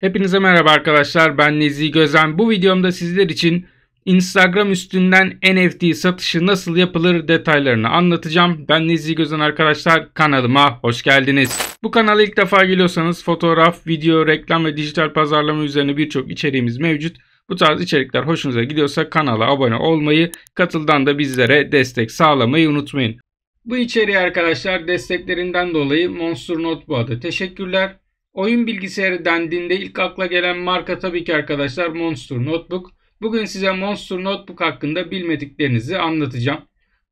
Hepinize merhaba arkadaşlar ben Nezih Gözen. Bu videomda sizler için Instagram üstünden NFT satışı nasıl yapılır detaylarını anlatacağım. Ben Nezih Gözen arkadaşlar kanalıma hoş geldiniz. Bu kanala ilk defa geliyorsanız fotoğraf, video, reklam ve dijital pazarlama üzerine birçok içeriğimiz mevcut. Bu tarz içerikler hoşunuza gidiyorsa kanala abone olmayı, katıldan da bizlere destek sağlamayı unutmayın. Bu içeriği arkadaşlar desteklerinden dolayı Monster Notebook'a teşekkürler. Oyun bilgisayarı dendiğinde ilk akla gelen marka tabii ki arkadaşlar Monster Notebook. Bugün size Monster Notebook hakkında bilmediklerinizi anlatacağım.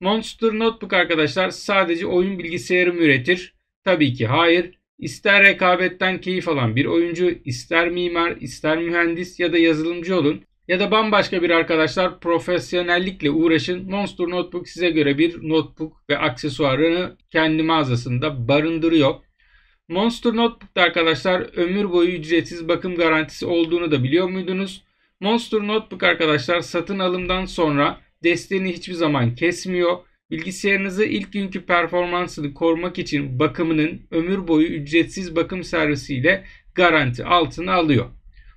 Monster Notebook arkadaşlar sadece oyun bilgisayarı mı üretir? Tabii ki hayır. İster rekabetten keyif alan bir oyuncu, ister mimar, ister mühendis ya da yazılımcı olun ya da bambaşka bir arkadaşlar profesyonellikle uğraşın. Monster Notebook size göre bir notebook ve aksesuarını kendi mağazasında barındırıyor. Monster Notebook'ta arkadaşlar ömür boyu ücretsiz bakım garantisi olduğunu da biliyor muydunuz? Monster Notebook arkadaşlar satın alımdan sonra desteğini hiçbir zaman kesmiyor. Bilgisayarınızı ilk günkü performansını korumak için bakımının ömür boyu ücretsiz bakım servisiyle garanti altına alıyor.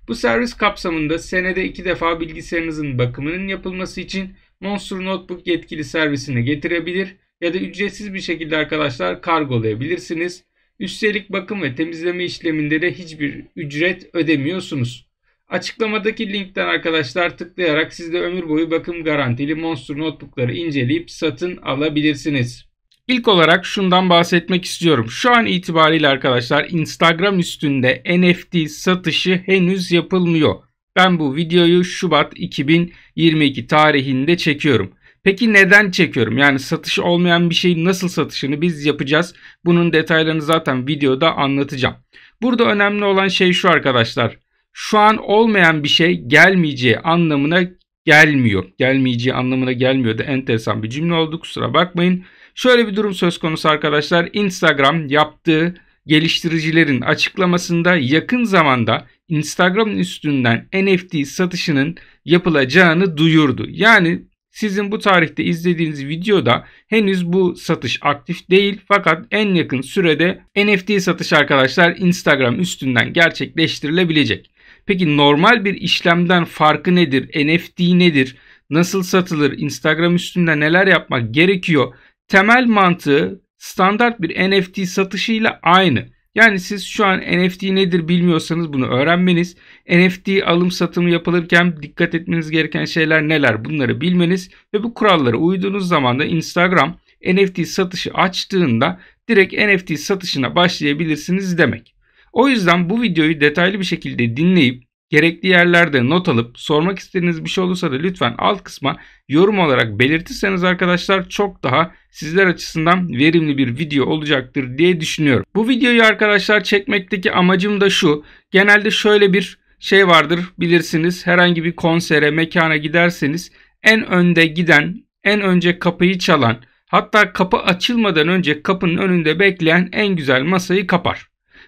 Bu servis kapsamında senede iki defa bilgisayarınızın bakımının yapılması için Monster Notebook yetkili servisine getirebilir ya da ücretsiz bir şekilde arkadaşlar kargolayabilirsiniz. Üstelik bakım ve temizleme işleminde de hiçbir ücret ödemiyorsunuz. Açıklamadaki linkten arkadaşlar tıklayarak siz de ömür boyu bakım garantili Monster Notebook'ları inceleyip satın alabilirsiniz. İlk olarak şundan bahsetmek istiyorum. Şu an itibariyle arkadaşlar Instagram üstünde NFT satışı henüz yapılmıyor. Ben bu videoyu Şubat 2022 tarihinde çekiyorum. Peki neden çekiyorum? Yani satış olmayan bir şeyin nasıl satışını biz yapacağız. Bunun detaylarını zaten videoda anlatacağım. Burada önemli olan şey şu arkadaşlar. Şu an olmayan bir şey gelmeyeceği anlamına gelmiyor. Gelmeyeceği anlamına gelmiyor da enteresan bir cümle oldu kusura bakmayın. Şöyle bir durum söz konusu arkadaşlar. Instagram yaptığı geliştiricilerin açıklamasında yakın zamanda Instagram üstünden NFT satışının yapılacağını duyurdu. Yani sizin bu tarihte izlediğiniz videoda henüz bu satış aktif değil fakat en yakın sürede NFT satış arkadaşlar Instagram üstünden gerçekleştirilebilecek. Peki normal bir işlemden farkı nedir? NFT nedir? Nasıl satılır? Instagram üstünde neler yapmak gerekiyor? Temel mantığı standart bir NFT satışıyla aynı. Yani siz şu an NFT nedir bilmiyorsanız bunu öğrenmeniz, NFT alım satımı yapılırken dikkat etmeniz gereken şeyler neler bunları bilmeniz ve bu kurallara uyduğunuz zaman da Instagram NFT satışı açtığında direkt NFT satışına başlayabilirsiniz demek. O yüzden bu videoyu detaylı bir şekilde dinleyip gerekli yerlerde not alıp sormak istediğiniz bir şey olursa da lütfen alt kısma yorum olarak belirtirseniz arkadaşlar çok daha sizler açısından verimli bir video olacaktır diye düşünüyorum. Bu videoyu arkadaşlar çekmekteki amacım da şu. Genelde şöyle bir şey vardır bilirsiniz herhangi bir konsere mekana giderseniz en önde giden en önce kapıyı çalan hatta kapı açılmadan önce kapının önünde bekleyen en güzel masayı kapar.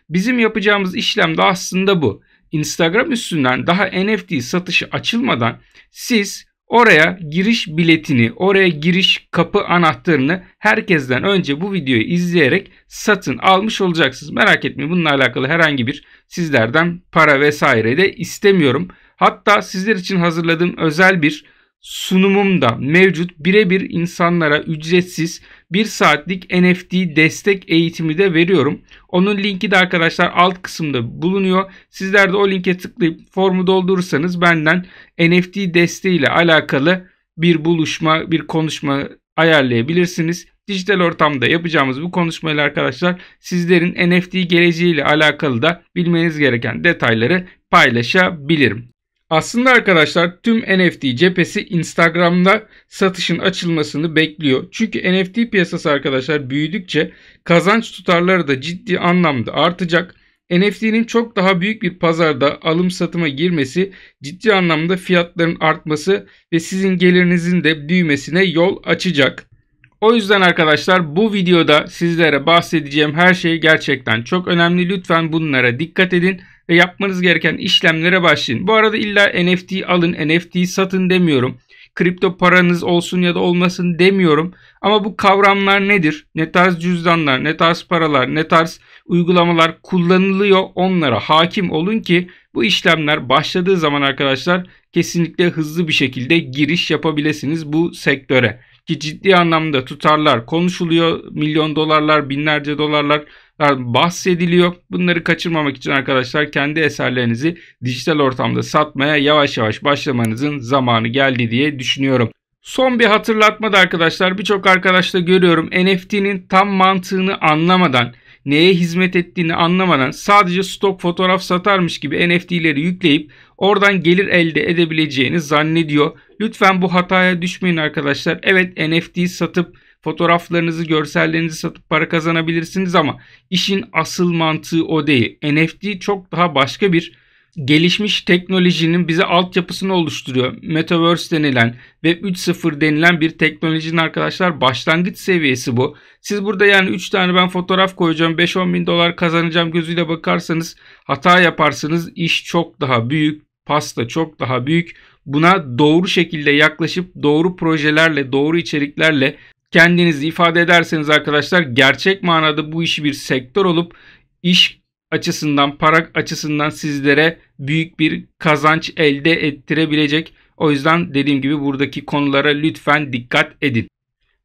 Bizim yapacağımız işlem de aslında bu. Instagram üstünden daha NFT satışı açılmadan siz oraya giriş biletini, oraya giriş kapı anahtarını herkesten önce bu videoyu izleyerek satın almış olacaksınız. Merak etmeyin bununla alakalı herhangi bir sizlerden para vesaire de istemiyorum. Hatta sizler için hazırladığım özel bir sunumum da mevcut. Birebir insanlara ücretsiz bir saatlik NFT destek eğitimi de veriyorum. Onun linki de arkadaşlar alt kısımda bulunuyor. Sizler de o linke tıklayıp formu doldurursanız benden NFT desteği ile alakalı bir buluşma, bir konuşma ayarlayabilirsiniz. Dijital ortamda yapacağımız bu konuşmayla arkadaşlar sizlerin NFT geleceğiyle alakalı da bilmeniz gereken detayları paylaşabilirim. Aslında arkadaşlar tüm NFT cephesi Instagram'da satışın açılmasını bekliyor. Çünkü NFT piyasası arkadaşlar büyüdükçe kazanç tutarları da ciddi anlamda artacak. NFT'nin çok daha büyük bir pazarda alım satıma girmesi ciddi anlamda fiyatların artması ve sizin gelirinizin de büyümesine yol açacak. O yüzden arkadaşlar bu videoda sizlere bahsedeceğim her şey gerçekten çok önemli. Lütfen bunlara dikkat edin ve yapmanız gereken işlemlere başlayın. Bu arada illa NFT alın, NFT satın demiyorum. Kripto paranız olsun ya da olmasın demiyorum. Ama bu kavramlar nedir? Ne tarz cüzdanlar, ne tarz paralar, ne tarz uygulamalar kullanılıyor onlara hakim olun ki Bu işlemler başladığı zaman arkadaşlar kesinlikle hızlı bir şekilde giriş yapabilirsiniz bu sektöre. Ki ciddi anlamda tutarlar konuşuluyor. Milyon dolarlar, binlerce dolarlar bahsediliyor. Bunları kaçırmamak için arkadaşlar kendi eserlerinizi dijital ortamda satmaya yavaş yavaş başlamanızın zamanı geldi diye düşünüyorum. Son bir hatırlatma da arkadaşlar birçok arkadaşta görüyorum NFT'nin tam mantığını anlamadan neye hizmet ettiğini anlamadan sadece stok fotoğraf satarmış gibi NFT'leri yükleyip oradan gelir elde edebileceğini zannediyor. Lütfen bu hataya düşmeyin arkadaşlar. Evet NFT satıp fotoğraflarınızı, görsellerinizi satıp para kazanabilirsiniz ama işin asıl mantığı o değil. NFT çok daha başka bir gelişmiş teknolojinin bize altyapısını oluşturuyor. Metaverse denilen ve 3.0 denilen bir teknolojinin arkadaşlar başlangıç seviyesi bu. Siz burada yani 3 tane ben fotoğraf koyacağım 5-10 bin dolar kazanacağım gözüyle bakarsanız hata yaparsınız. İş çok daha büyük, pasta çok daha büyük. Buna doğru şekilde yaklaşıp doğru projelerle, doğru içeriklerle kendinizi ifade ederseniz arkadaşlar gerçek manada bu işi bir sektör olup iş açısından, para açısından sizlere büyük bir kazanç elde ettirebilecek. O yüzden dediğim gibi buradaki konulara lütfen dikkat edin.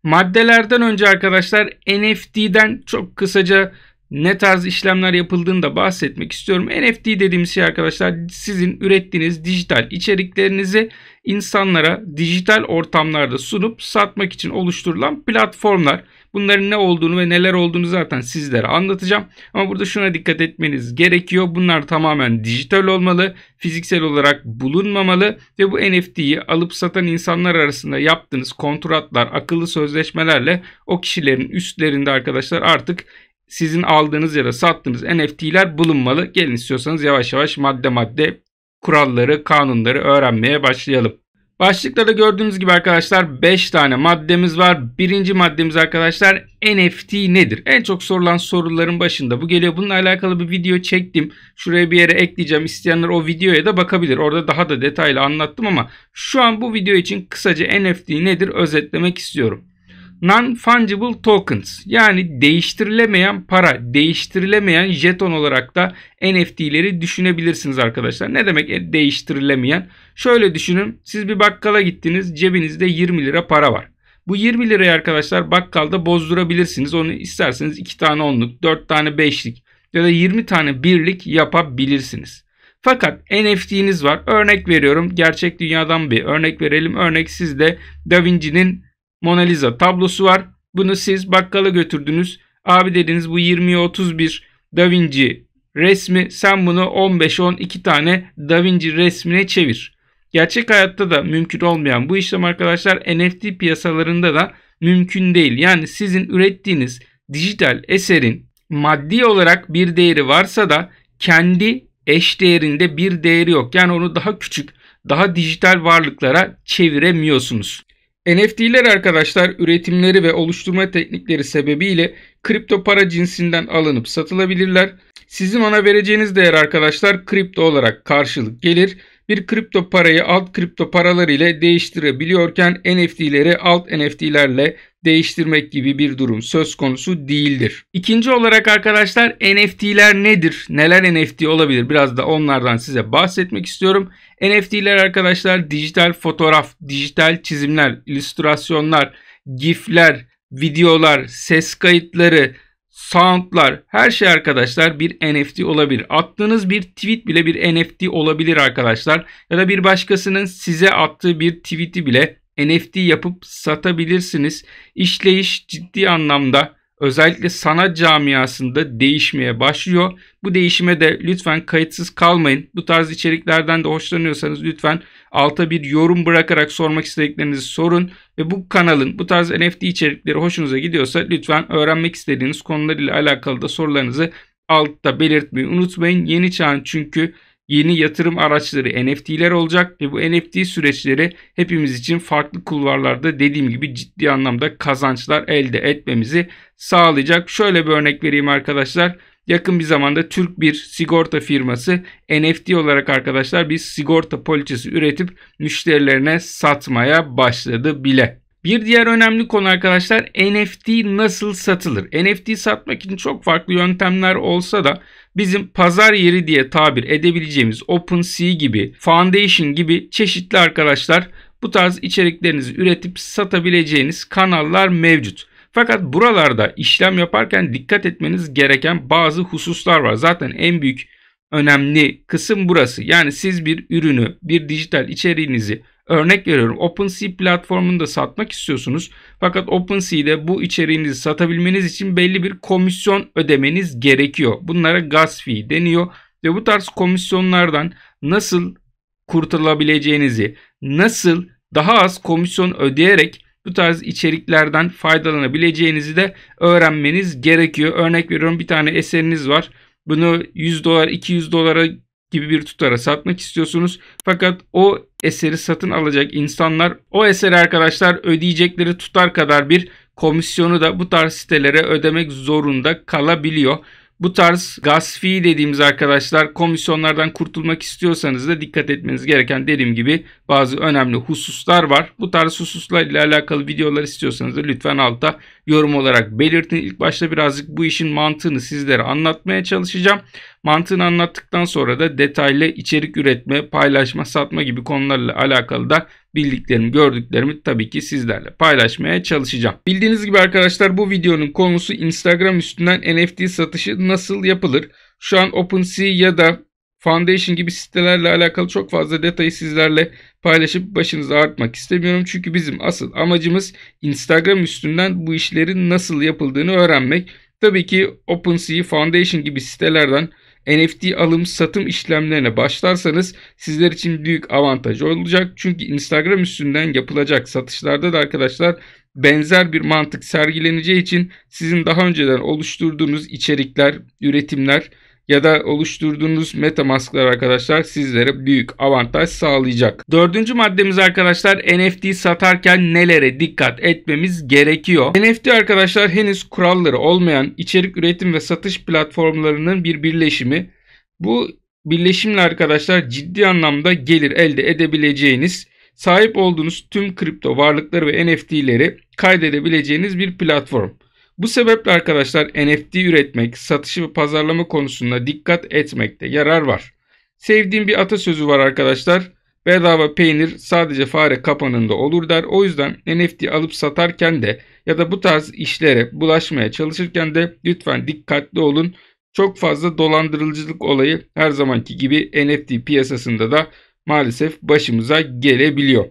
Maddelerden önce arkadaşlar NFT'den çok kısaca ne tarz işlemler yapıldığını da bahsetmek istiyorum. NFT dediğimiz şey arkadaşlar sizin ürettiğiniz dijital içeriklerinizi insanlara dijital ortamlarda sunup satmak için oluşturulan platformlar. Bunların ne olduğunu ve neler olduğunu zaten sizlere anlatacağım. Ama burada şuna dikkat etmeniz gerekiyor. Bunlar tamamen dijital olmalı, fiziksel olarak bulunmamalı ve bu NFT'yi alıp satan insanlar arasında yaptığınız kontratlar, akıllı sözleşmelerle o kişilerin üstlerinde arkadaşlar artık sizin aldığınız ya da sattığınız NFT'ler bulunmalı. Gelin istiyorsanız yavaş yavaş madde madde kuralları, kanunları öğrenmeye başlayalım. Başlıkta da gördüğünüz gibi arkadaşlar 5 tane maddemiz var. Birinci maddemiz arkadaşlar NFT nedir? En çok sorulan soruların başında bu geliyor. Bununla alakalı bir video çektim. Şuraya bir yere ekleyeceğim. İsteyenler o videoya da bakabilir. Orada daha da detaylı anlattım ama şu an bu video için kısaca NFT nedir özetlemek istiyorum non-fungible tokens yani değiştirilemeyen para, değiştirilemeyen jeton olarak da NFT'leri düşünebilirsiniz arkadaşlar. Ne demek değiştirilemeyen? Şöyle düşünün siz bir bakkala gittiniz cebinizde 20 lira para var. Bu 20 lirayı arkadaşlar bakkalda bozdurabilirsiniz. Onu isterseniz 2 tane onluk, 4 tane 5'lik ya da 20 tane birlik yapabilirsiniz. Fakat NFT'niz var. Örnek veriyorum. Gerçek dünyadan bir örnek verelim. Örnek sizde Da Vinci'nin Mona Lisa tablosu var. Bunu siz bakkala götürdünüz. Abi dediniz bu 20'ye 31 Da Vinci resmi sen bunu 15-12 tane Da Vinci resmine çevir. Gerçek hayatta da mümkün olmayan bu işlem arkadaşlar NFT piyasalarında da mümkün değil. Yani sizin ürettiğiniz dijital eserin maddi olarak bir değeri varsa da kendi eş değerinde bir değeri yok. Yani onu daha küçük, daha dijital varlıklara çeviremiyorsunuz. NFT'ler arkadaşlar üretimleri ve oluşturma teknikleri sebebiyle kripto para cinsinden alınıp satılabilirler. Sizin ona vereceğiniz değer arkadaşlar kripto olarak karşılık gelir. Bir kripto parayı alt kripto paralar ile değiştirebiliyorken NFT'leri alt NFT'lerle değiştirmek gibi bir durum söz konusu değildir. İkinci olarak arkadaşlar NFT'ler nedir? Neler NFT olabilir? Biraz da onlardan size bahsetmek istiyorum. NFT'ler arkadaşlar dijital fotoğraf, dijital çizimler, illüstrasyonlar, gifler, videolar, ses kayıtları, soundlar her şey arkadaşlar bir NFT olabilir. Attığınız bir tweet bile bir NFT olabilir arkadaşlar. Ya da bir başkasının size attığı bir tweet'i bile NFT yapıp satabilirsiniz. İşleyiş ciddi anlamda özellikle sanat camiasında değişmeye başlıyor. Bu değişime de lütfen kayıtsız kalmayın. Bu tarz içeriklerden de hoşlanıyorsanız lütfen alta bir yorum bırakarak sormak istediklerinizi sorun. Ve bu kanalın bu tarz NFT içerikleri hoşunuza gidiyorsa lütfen öğrenmek istediğiniz konular ile alakalı da sorularınızı altta belirtmeyi unutmayın. Yeni çağın çünkü yeni yatırım araçları NFT'ler olacak ve bu NFT süreçleri hepimiz için farklı kulvarlarda dediğim gibi ciddi anlamda kazançlar elde etmemizi sağlayacak. Şöyle bir örnek vereyim arkadaşlar. Yakın bir zamanda Türk bir sigorta firması NFT olarak arkadaşlar bir sigorta poliçesi üretip müşterilerine satmaya başladı bile. Bir diğer önemli konu arkadaşlar NFT nasıl satılır? NFT satmak için çok farklı yöntemler olsa da bizim pazar yeri diye tabir edebileceğimiz OpenSea gibi, Foundation gibi çeşitli arkadaşlar bu tarz içeriklerinizi üretip satabileceğiniz kanallar mevcut. Fakat buralarda işlem yaparken dikkat etmeniz gereken bazı hususlar var. Zaten en büyük önemli kısım burası. Yani siz bir ürünü, bir dijital içeriğinizi örnek veriyorum OpenSea platformunda satmak istiyorsunuz. Fakat OpenSea'de bu içeriğinizi satabilmeniz için belli bir komisyon ödemeniz gerekiyor. Bunlara gas fee deniyor ve bu tarz komisyonlardan nasıl kurtulabileceğinizi, nasıl daha az komisyon ödeyerek bu tarz içeriklerden faydalanabileceğinizi de öğrenmeniz gerekiyor. Örnek veriyorum bir tane eseriniz var. Bunu 100 dolar 200 dolara gibi bir tutara satmak istiyorsunuz. Fakat o eseri satın alacak insanlar o eseri arkadaşlar ödeyecekleri tutar kadar bir komisyonu da bu tarz sitelere ödemek zorunda kalabiliyor. Bu tarz gas fee dediğimiz arkadaşlar komisyonlardan kurtulmak istiyorsanız da dikkat etmeniz gereken dediğim gibi bazı önemli hususlar var. Bu tarz hususlar ile alakalı videolar istiyorsanız da lütfen altta yorum olarak belirtin. İlk başta birazcık bu işin mantığını sizlere anlatmaya çalışacağım. Mantığını anlattıktan sonra da detaylı içerik üretme, paylaşma, satma gibi konularla alakalı da bildiklerimi, gördüklerimi tabii ki sizlerle paylaşmaya çalışacağım. Bildiğiniz gibi arkadaşlar bu videonun konusu Instagram üstünden NFT satışı nasıl yapılır? Şu an OpenSea ya da Foundation gibi sitelerle alakalı çok fazla detayı sizlerle paylaşıp başınızı artmak istemiyorum. Çünkü bizim asıl amacımız Instagram üstünden bu işlerin nasıl yapıldığını öğrenmek. Tabii ki OpenSea, Foundation gibi sitelerden NFT alım satım işlemlerine başlarsanız sizler için büyük avantaj olacak. Çünkü Instagram üstünden yapılacak satışlarda da arkadaşlar benzer bir mantık sergileneceği için sizin daha önceden oluşturduğunuz içerikler, üretimler ya da oluşturduğunuz metamasklar arkadaşlar sizlere büyük avantaj sağlayacak. Dördüncü maddemiz arkadaşlar NFT satarken nelere dikkat etmemiz gerekiyor. NFT arkadaşlar henüz kuralları olmayan içerik üretim ve satış platformlarının bir birleşimi. Bu birleşimle arkadaşlar ciddi anlamda gelir elde edebileceğiniz sahip olduğunuz tüm kripto varlıkları ve NFT'leri kaydedebileceğiniz bir platform. Bu sebeple arkadaşlar NFT üretmek, satışı ve pazarlama konusunda dikkat etmekte yarar var. Sevdiğim bir atasözü var arkadaşlar. Bedava peynir sadece fare kapanında olur der. O yüzden NFT alıp satarken de ya da bu tarz işlere bulaşmaya çalışırken de lütfen dikkatli olun. Çok fazla dolandırıcılık olayı her zamanki gibi NFT piyasasında da maalesef başımıza gelebiliyor.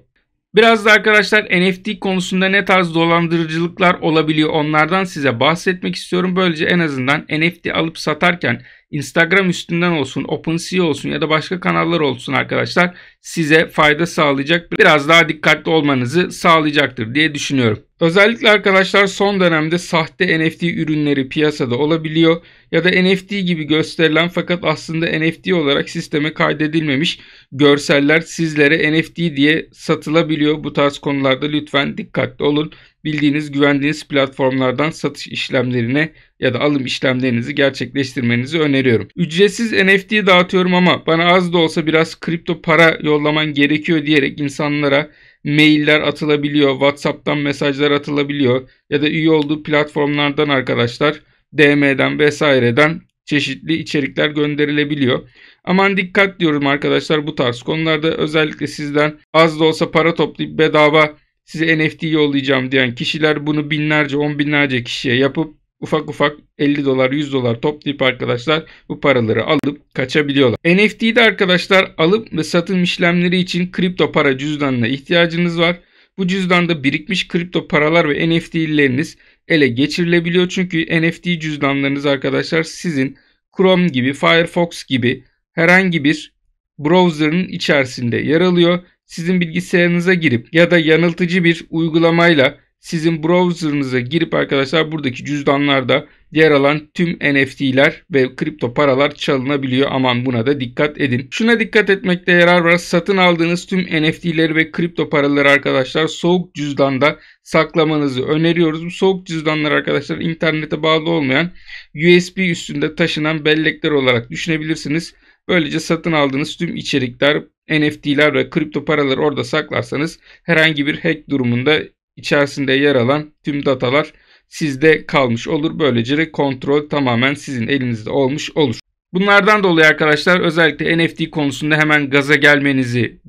Biraz da arkadaşlar NFT konusunda ne tarz dolandırıcılıklar olabiliyor onlardan size bahsetmek istiyorum. Böylece en azından NFT alıp satarken Instagram üstünden olsun, OpenSea olsun ya da başka kanallar olsun arkadaşlar size fayda sağlayacak biraz daha dikkatli olmanızı sağlayacaktır diye düşünüyorum. Özellikle arkadaşlar son dönemde sahte NFT ürünleri piyasada olabiliyor ya da NFT gibi gösterilen fakat aslında NFT olarak sisteme kaydedilmemiş görseller sizlere NFT diye satılabiliyor. Bu tarz konularda lütfen dikkatli olun. Bildiğiniz güvendiğiniz platformlardan satış işlemlerine ya da alım işlemlerinizi gerçekleştirmenizi öneriyorum. Ücretsiz NFT dağıtıyorum ama bana az da olsa biraz kripto para yollaman gerekiyor diyerek insanlara mailler atılabiliyor, WhatsApp'tan mesajlar atılabiliyor ya da üye olduğu platformlardan arkadaşlar DM'den vesaireden çeşitli içerikler gönderilebiliyor. Aman dikkat diyorum arkadaşlar bu tarz konularda özellikle sizden az da olsa para toplayıp bedava size NFT yollayacağım diyen kişiler bunu binlerce on binlerce kişiye yapıp ufak ufak 50 dolar 100 dolar toplayıp arkadaşlar bu paraları alıp kaçabiliyorlar. NFT'de arkadaşlar alım ve satım işlemleri için kripto para cüzdanına ihtiyacınız var. Bu cüzdanda birikmiş kripto paralar ve NFT'leriniz ele geçirilebiliyor. Çünkü NFT cüzdanlarınız arkadaşlar sizin Chrome gibi, Firefox gibi herhangi bir browser'ın içerisinde yer alıyor. Sizin bilgisayarınıza girip ya da yanıltıcı bir uygulamayla sizin browser'ınıza girip arkadaşlar buradaki cüzdanlarda yer alan tüm NFT'ler ve kripto paralar çalınabiliyor. Aman buna da dikkat edin. Şuna dikkat etmekte yarar var. Satın aldığınız tüm NFT'leri ve kripto paraları arkadaşlar soğuk cüzdanda saklamanızı öneriyoruz. Bu soğuk cüzdanlar arkadaşlar internete bağlı olmayan USB üstünde taşınan bellekler olarak düşünebilirsiniz. Böylece satın aldığınız tüm içerikler, NFT'ler ve kripto paraları orada saklarsanız herhangi bir hack durumunda içerisinde yer alan tüm datalar sizde kalmış olur. Böylece kontrol tamamen sizin elinizde olmuş olur. Bunlardan dolayı arkadaşlar özellikle NFT konusunda hemen gaza gelmenizi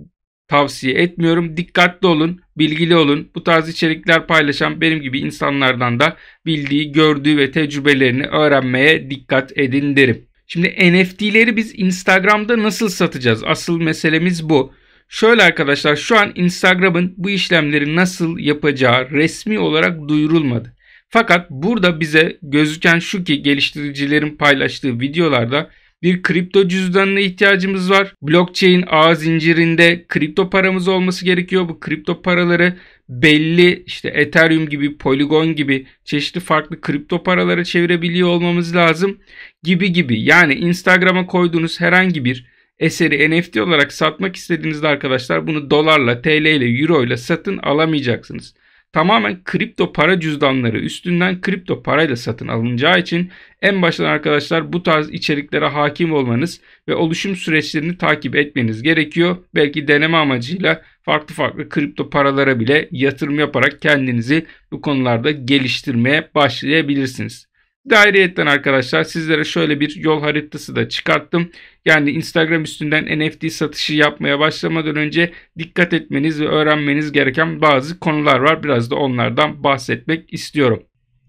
tavsiye etmiyorum. Dikkatli olun, bilgili olun. Bu tarz içerikler paylaşan benim gibi insanlardan da bildiği, gördüğü ve tecrübelerini öğrenmeye dikkat edin derim. Şimdi NFT'leri biz Instagram'da nasıl satacağız? Asıl meselemiz bu. Şöyle arkadaşlar şu an Instagram'ın bu işlemleri nasıl yapacağı resmi olarak duyurulmadı. Fakat burada bize gözüken şu ki geliştiricilerin paylaştığı videolarda bir kripto cüzdanına ihtiyacımız var. Blockchain ağ zincirinde kripto paramız olması gerekiyor. Bu kripto paraları belli işte Ethereum gibi, Polygon gibi çeşitli farklı kripto paralara çevirebiliyor olmamız lazım gibi gibi. Yani Instagram'a koyduğunuz herhangi bir eseri NFT olarak satmak istediğinizde arkadaşlar bunu dolarla, TL ile, euro ile satın alamayacaksınız tamamen kripto para cüzdanları üstünden kripto parayla satın alınacağı için en baştan arkadaşlar bu tarz içeriklere hakim olmanız ve oluşum süreçlerini takip etmeniz gerekiyor. Belki deneme amacıyla farklı farklı kripto paralara bile yatırım yaparak kendinizi bu konularda geliştirmeye başlayabilirsiniz. Gayriyetten arkadaşlar sizlere şöyle bir yol haritası da çıkarttım. Yani Instagram üstünden NFT satışı yapmaya başlamadan önce dikkat etmeniz ve öğrenmeniz gereken bazı konular var. Biraz da onlardan bahsetmek istiyorum.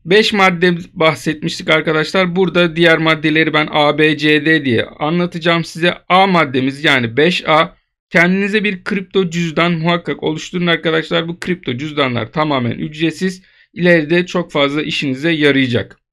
5 madde bahsetmiştik arkadaşlar. Burada diğer maddeleri ben A, B, C, D diye anlatacağım size. A maddemiz yani 5A. Kendinize bir kripto cüzdan muhakkak oluşturun arkadaşlar. Bu kripto cüzdanlar tamamen ücretsiz. İleride çok fazla işinize yarayacak.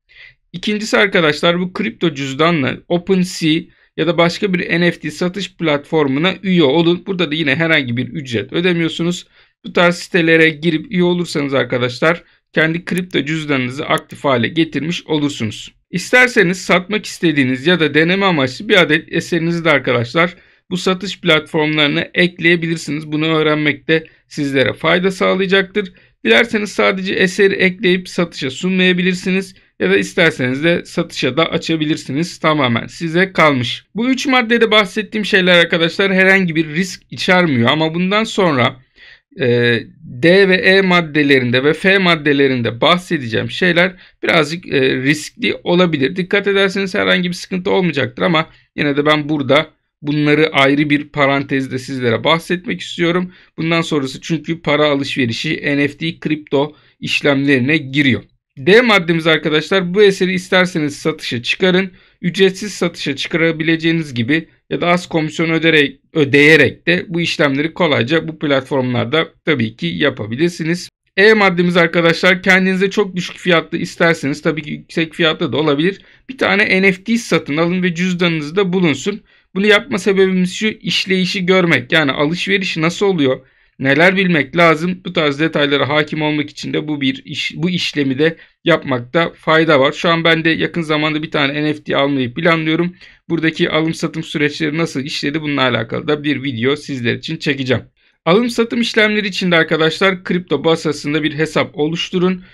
İkincisi arkadaşlar bu kripto cüzdanla OpenSea ya da başka bir NFT satış platformuna üye olun. Burada da yine herhangi bir ücret ödemiyorsunuz. Bu tarz sitelere girip üye olursanız arkadaşlar kendi kripto cüzdanınızı aktif hale getirmiş olursunuz. İsterseniz satmak istediğiniz ya da deneme amaçlı bir adet eserinizi de arkadaşlar bu satış platformlarına ekleyebilirsiniz. Bunu öğrenmekte sizlere fayda sağlayacaktır. Dilerseniz sadece eseri ekleyip satışa sunmayabilirsiniz ya da isterseniz de satışa da açabilirsiniz. Tamamen size kalmış. Bu üç maddede bahsettiğim şeyler arkadaşlar herhangi bir risk içermiyor ama bundan sonra e, D ve E maddelerinde ve F maddelerinde bahsedeceğim şeyler birazcık e, riskli olabilir. Dikkat ederseniz herhangi bir sıkıntı olmayacaktır ama yine de ben burada bunları ayrı bir parantezde sizlere bahsetmek istiyorum. Bundan sonrası çünkü para alışverişi NFT kripto işlemlerine giriyor. D maddemiz arkadaşlar bu eseri isterseniz satışa çıkarın. Ücretsiz satışa çıkarabileceğiniz gibi ya da az komisyon öderek, ödeyerek de bu işlemleri kolayca bu platformlarda tabii ki yapabilirsiniz. E maddemiz arkadaşlar kendinize çok düşük fiyatlı isterseniz tabii ki yüksek fiyatlı da olabilir. Bir tane NFT satın alın ve cüzdanınızda bulunsun. Bunu yapma sebebimiz şu işleyişi görmek. Yani alışveriş nasıl oluyor? Neler bilmek lazım? Bu tarz detaylara hakim olmak için de bu bir iş, bu işlemi de yapmakta fayda var. Şu an ben de yakın zamanda bir tane NFT almayı planlıyorum. Buradaki alım satım süreçleri nasıl işledi bununla alakalı da bir video sizler için çekeceğim. Alım satım işlemleri için de arkadaşlar kripto borsasında bir hesap oluşturun.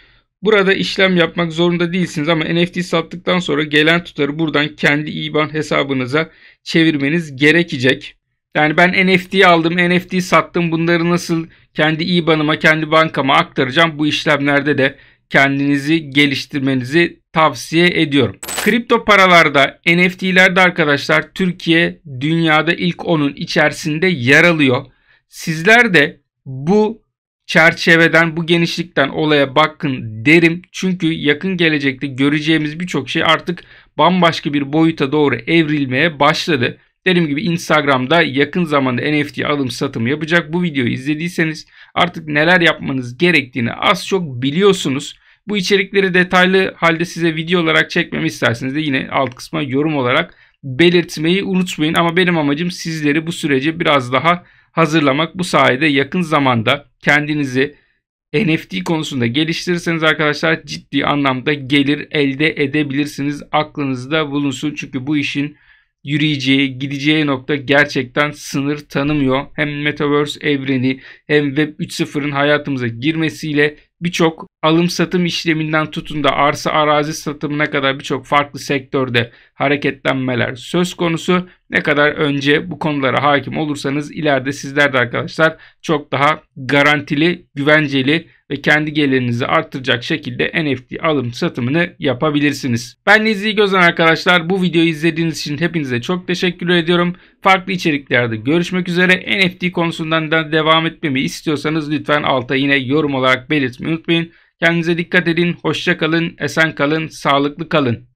Burada işlem yapmak zorunda değilsiniz ama NFT sattıktan sonra gelen tutarı buradan kendi IBAN hesabınıza çevirmeniz gerekecek. Yani ben NFT aldım, NFT sattım. Bunları nasıl kendi IBAN'ıma, kendi bankama aktaracağım. Bu işlemlerde de kendinizi geliştirmenizi tavsiye ediyorum. Kripto paralarda, NFT'lerde arkadaşlar Türkiye dünyada ilk 10'un içerisinde yer alıyor. Sizler de bu çerçeveden, bu genişlikten olaya bakın derim. Çünkü yakın gelecekte göreceğimiz birçok şey artık bambaşka bir boyuta doğru evrilmeye başladı. Dediğim gibi Instagram'da yakın zamanda NFT alım satım yapacak. Bu videoyu izlediyseniz artık neler yapmanız gerektiğini az çok biliyorsunuz. Bu içerikleri detaylı halde size video olarak çekmemi isterseniz de yine alt kısma yorum olarak belirtmeyi unutmayın. Ama benim amacım sizleri bu sürece biraz daha hazırlamak. Bu sayede yakın zamanda kendinizi NFT konusunda geliştirirseniz arkadaşlar ciddi anlamda gelir elde edebilirsiniz. Aklınızda bulunsun çünkü bu işin yürüyeceği, gideceği nokta gerçekten sınır tanımıyor. Hem Metaverse evreni hem Web 3.0'ın hayatımıza girmesiyle birçok alım satım işleminden tutun da arsa arazi satımına kadar birçok farklı sektörde hareketlenmeler söz konusu. Ne kadar önce bu konulara hakim olursanız ileride sizler de arkadaşlar çok daha garantili, güvenceli ve kendi gelirinizi arttıracak şekilde NFT alım satımını yapabilirsiniz. Ben Nezih Gözden arkadaşlar. Bu videoyu izlediğiniz için hepinize çok teşekkür ediyorum. Farklı içeriklerde görüşmek üzere. NFT konusundan da devam etmemi istiyorsanız lütfen alta yine yorum olarak belirtmeyi unutmayın. Kendinize dikkat edin. Hoşça kalın, esen kalın, sağlıklı kalın.